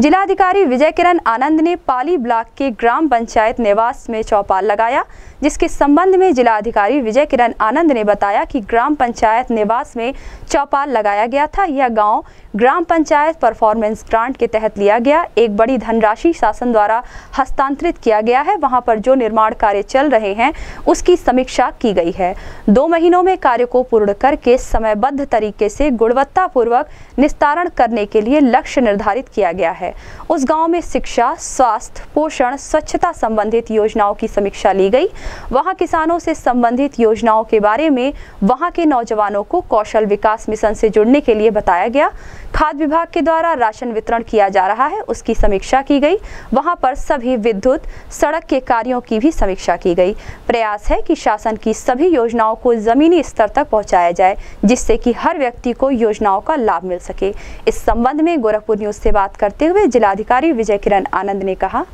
जिलाधिकारी विजय किरण आनंद ने पाली ब्लॉक के ग्राम पंचायत निवास में चौपाल लगाया, जिसके संबंध में जिलाधिकारी विजय किरण आनंद ने बताया कि ग्राम पंचायत निवास में चौपाल लगाया गया था। यह गाँव ग्राम पंचायत परफॉर्मेंस ग्रांट के तहत लिया गया। एक बड़ी धनराशि शासन द्वारा हस्तांतरित किया गया है। वहाँ पर जो निर्माण कार्य चल रहे हैं, उसकी समीक्षा की गई है। दो महीनों में कार्य को पूर्ण करके समयबद्ध तरीके से गुणवत्तापूर्वक निस्तारण करने के लिए लक्ष्य निर्धारित किया गया है। उस गाँव में शिक्षा, स्वास्थ्य, पोषण, स्वच्छता संबंधित योजनाओं की समीक्षा ली गई। वहाँ किसानों से संबंधित योजनाओं के बारे में वहाँ के नौजवानों को कौशल विकास मिशन से जुड़ने के लिए बताया गया। खाद्य विभाग के द्वारा राशन वितरण किया जा रहा है, उसकी समीक्षा की गई। वहाँ पर सभी विद्युत, सड़क के कार्यों की भी समीक्षा की गई। प्रयास है कि शासन की सभी योजनाओं को जमीनी स्तर तक पहुँचाया जाए, जिससे कि हर व्यक्ति को योजनाओं का लाभ मिल सके। इस संबंध में गोरखपुर न्यूज़ से बात करते हुए जिलाधिकारी विजय किरण आनंद ने कहा।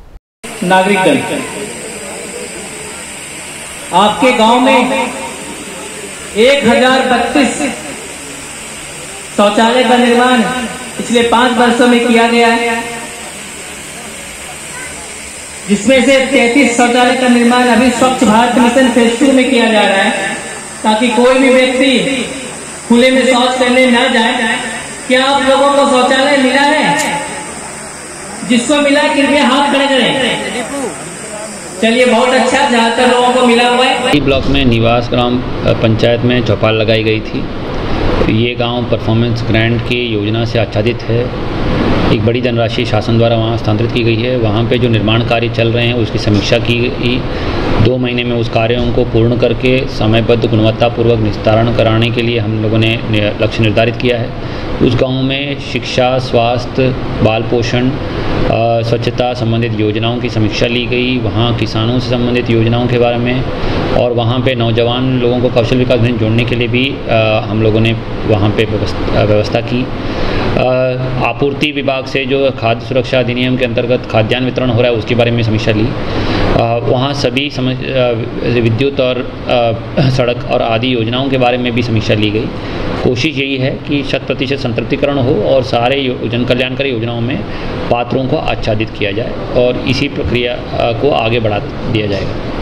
नागरिक आपके गाँव में एक हज़ार बत्तीस शौचालय का निर्माण पिछले पाँच वर्षों में किया गया है। जिसमें से तैतीस शौचालय का निर्माण अभी स्वच्छ भारत मिशन फ़ेज़ टू में किया जा रहा है, ताकि कोई भी व्यक्ति खुले में शौच करने न जाए। क्या आप लोगों को शौचालय मिला है? जिसको मिला, कृपया हाथ खड़े करें। चलिए, बहुत अच्छा ज़्यादातर लोगों को मिला हुआ है। ब्लॉक में निवास ग्राम पंचायत में चौपाल लगाई गई थी। ये गाँव परफॉर्मेंस ग्रांट की योजना से आच्छादित है। एक बड़ी धनराशि शासन द्वारा वहाँ स्थानांतरित की गई है। वहाँ पे जो निर्माण कार्य चल रहे हैं, उसकी समीक्षा की गई। दो महीने में उस कार्यों को पूर्ण करके, समयबद्ध गुणवत्तापूर्वक निस्तारण कराने के लिए हम लोगों ने, लक्ष्य निर्धारित किया है। उस गाँव में शिक्षा स्वास्थ्य बाल पोषण स्वच्छता संबंधित योजनाओं की समीक्षा ली गई। वहाँ किसानों से संबंधित योजनाओं के बारे में और वहाँ पे नौजवान लोगों को कौशल विकास में जोड़ने के लिए भी आ, हम लोगों ने वहाँ पे व्यवस्था की। आपूर्ति विभाग से जो खाद्य सुरक्षा अधिनियम के अंतर्गत खाद्यान्न वितरण हो रहा है उसके बारे में समीक्षा ली। वहाँ सभी विद्युत और आ, सड़क और आदि योजनाओं के बारे में भी समीक्षा ली गई। कोशिश यही है कि शत प्रतिशत संतृप्तिकरण हो और सारे जन कल्याणकारी योजनाओं में पात्रों को आच्छादित किया जाए और इसी प्रक्रिया को आगे बढ़ा दिया जाएगा।